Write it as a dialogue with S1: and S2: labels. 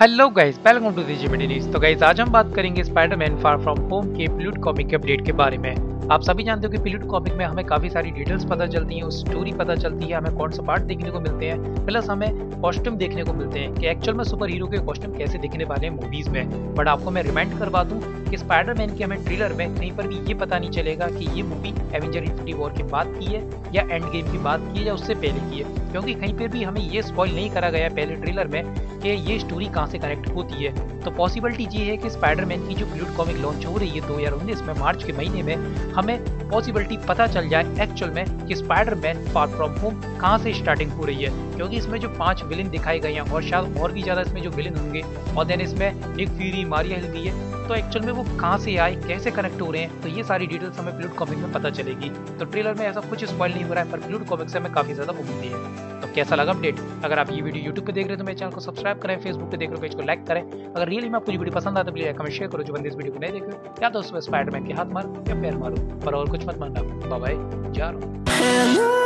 S1: Hello guys welcome to the news तो guys आज हम बात करेंगे स्पाइडरमैन फार फ्रॉम होम के प्लूट कॉमिक के अपडेट के बारे में। आप सभी जानते हो कि प्लूट कॉमिक में हमें काफ़ी सारी डिटेल्स पता चलती हैं, उस स्टोरी पता चलती है, हमें कौन सा पार्ट देखने को मिलते हैं प्लस हमें कॉस्ट्यूम देखने को मिलते हैं कि एक्चुअल में सुपर हीरो के कॉस्ट्यूम कैसे दिखने वाले हैं मूवीज़ में। बट आपको मैं रिमाइंड करवा दूँ कि स्पाइडरमैन के हमें ट्रेलर में कहीं पर भी ये पता नहीं चलेगा कि ये मूवी एवेंजर इन्फिनिटी वॉर की बात की है या एंड गेम की बात की है या उससे पहले की है। क्योंकि कहीं पर भी हमें ये स्पॉइल नहीं करा गया पहले ट्रेलर में कि ये स्टोरी कहाँ से कनेक्ट होती है। तो पॉसिबिलिटी ये है कि स्पाइडरमैन की जो फ्लूड कॉमिक लॉन्च हो रही है दो हज़ार उन्नीस में, मार्च के महीने में, हमें पॉसिबिलिटी पता चल जाए एक्चुअल में कि स्पाइडरमैन फार फ्रॉम होम कहाँ से स्टार्टिंग हो रही है। क्योंकि इसमें जो पाँच विलेन दिखाए गए हैं और शायद और भी ज़्यादा इसमें जो विलेन होंगे, और देन इसमें एक फ्यूरी मारिया हिल गई है तो एक्चुअल में वो कहाँ से आए, कैसे कनेक्ट हो रहे हैं तो ये सारी डिटेल्स हमें फ्लूड कॉमिक में पता चलेगी। तो ट्रेलर में ऐसा कुछ स्पॉइल नहीं हो रहा है, पर फ्लूड कॉमिक से हमें काफ़ी ज़्यादा उम्मीद है। तो कैसा लगा अपडेट अगर आप ये वीडियो यूट्यूब पे देख रहे हो तो मेरे चैनल को सब्सक्राइब करें फेसबुक पे देख रहे हो पेज को लाइक करें। अगर रियली में आपको वीडियो पसंद आता तो कमेंट शेयर करो जो बंदे इस वीडियो को नहीं देख या तो उसमें स्पाइडरमैन के हाथ मारो या पैर मारो, पर और कुछ मत मानना। बाय जा रहा